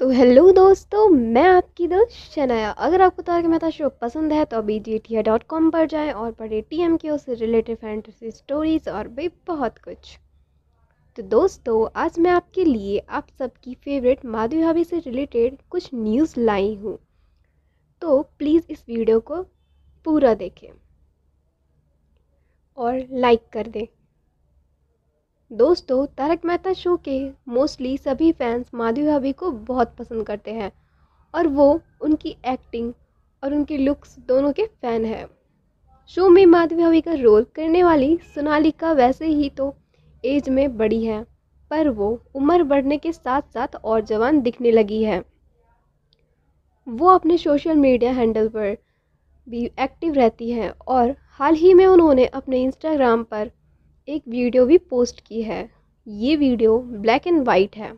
तो हेलो दोस्तों, मैं आपकी दोस्त शनाया। अगर आपको तारक मेहता शो पसंद है तो अभी जी टी डॉट कॉम पर जाएँ और पढ़े टी एम के से रिलेटेड फैंटेसी स्टोरीज़ और भी बहुत कुछ। तो दोस्तों, आज मैं आपके लिए आप सबकी फेवरेट माधवी भाभी से रिलेटेड कुछ न्यूज़ लाई हूँ। तो प्लीज़ इस वीडियो को पूरा देखें और लाइक कर दें। दोस्तों, तारक मेहता शो के मोस्टली सभी फैंस माधवी भाभी को बहुत पसंद करते हैं और वो उनकी एक्टिंग और उनके लुक्स दोनों के फ़ैन हैं। शो में माधवी भाभी का रोल करने वाली सोनालिका वैसे ही तो एज में बड़ी है, पर वो उम्र बढ़ने के साथ साथ और जवान दिखने लगी है। वो अपने सोशल मीडिया हैंडल पर भी एक्टिव रहती हैं और हाल ही में उन्होंने अपने इंस्टाग्राम पर एक वीडियो भी पोस्ट की है। ये वीडियो ब्लैक एंड वाइट है।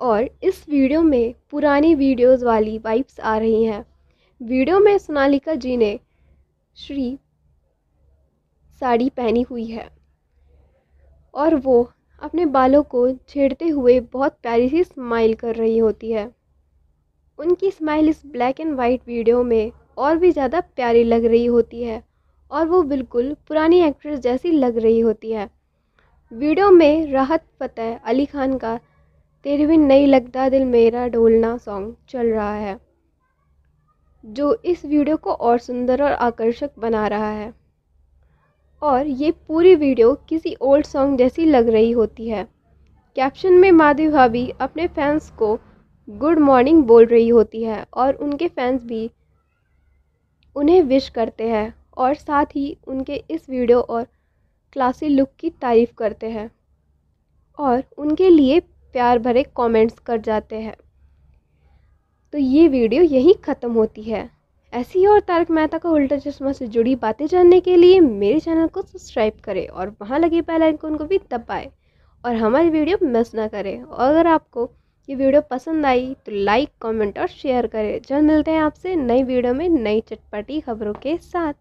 और इस वीडियो में पुरानी वीडियोस वाली वाइब्स आ रही हैं। वीडियो में सोनालिका जी ने श्री साड़ी पहनी हुई है। और वो अपने बालों को छेड़ते हुए बहुत प्यारी सी स्माइल कर रही होती है। उनकी स्माइल इस ब्लैक एंड वाइट वीडियो में और भी ज़्यादा प्यारी लग रही होती है। और वो बिल्कुल पुरानी एक्ट्रेस जैसी लग रही होती है। वीडियो में राहत फ़तेह अली खान का, तेरे भी नहीं लगता दिल मेरा डोलना सॉन्ग चल रहा है, जो इस वीडियो को और सुंदर और आकर्षक बना रहा है। और ये पूरी वीडियो किसी ओल्ड सॉन्ग जैसी लग रही होती है। कैप्शन में माधवी भाभी अपने फैंस को गुड मॉर्निंग बोल रही होती है और उनके फैंस भी उन्हें विश करते हैं। और साथ ही उनके इस वीडियो और क्लासी लुक की तारीफ़ करते हैं और उनके लिए प्यार भरे कमेंट्स कर जाते हैं। तो ये वीडियो यहीं ख़त्म होती है। ऐसी और तारक मेहता का उल्टा चश्मा से जुड़ी बातें जानने के लिए मेरे चैनल को सब्सक्राइब करें और वहाँ लगे बेल आइकन को भी दबाएँ और हमारी वीडियो मिस ना करें। और अगर आपको ये वीडियो पसंद आई तो लाइक कमेंट और शेयर करें। जल्द मिलते हैं आपसे नई वीडियो में नई चटपटी खबरों के साथ।